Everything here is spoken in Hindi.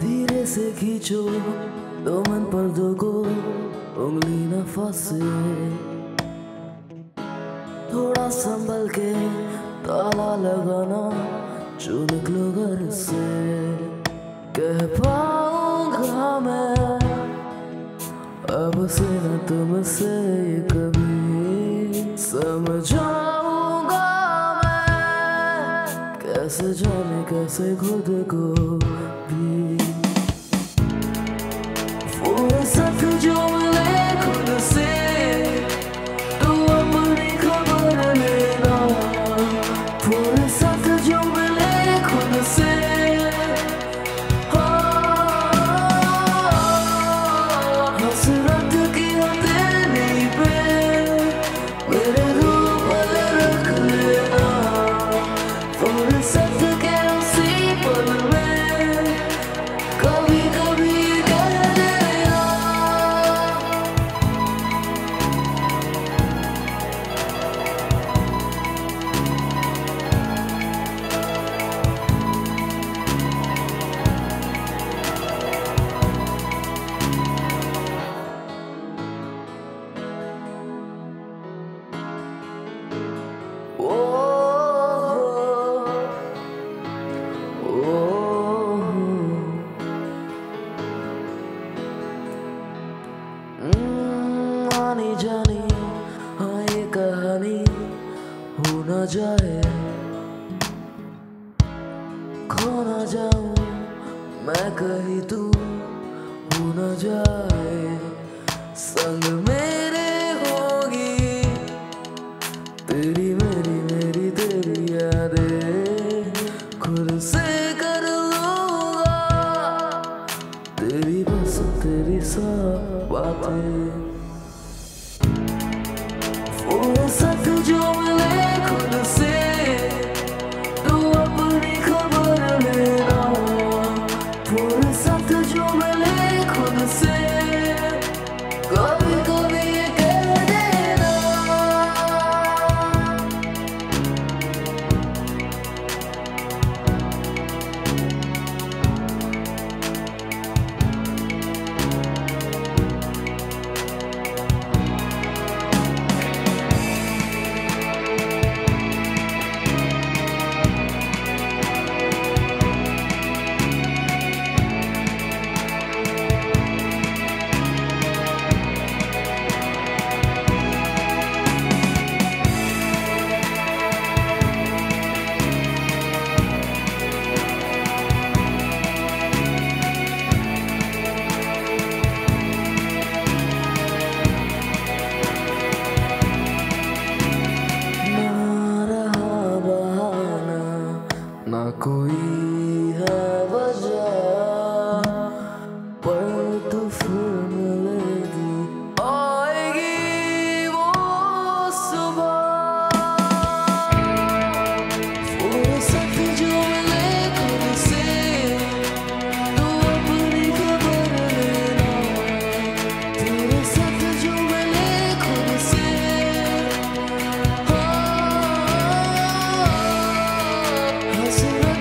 धीरे से खींचो, दो मन पर दो को उंगली न फंसे थोड़ा संभल के ताला लगाना जो निकलो घर से। कह पाऊँगा मैं, अब से न तुमसे कभी समझाऊँगा मैं। कैसे जाने, कैसे खुद को भी आनी जानी हाँ ये कहानी हो ना जाए। खो ना जाऊँ, मैं कहीं तू हो ना जाए। संग मेरे तेरी सब बातें। फुर्सत जो मिले खुद से, तू खबर लेना फुर्सत जो मिले खुद dancing.